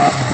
Uh-huh.